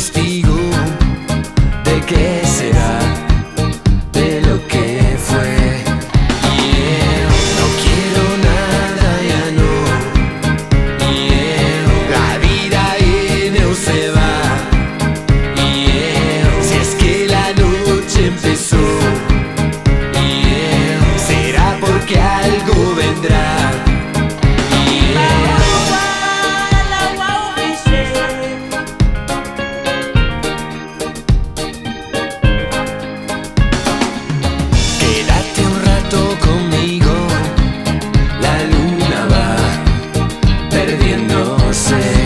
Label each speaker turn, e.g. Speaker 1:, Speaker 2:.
Speaker 1: Steve muriéndose.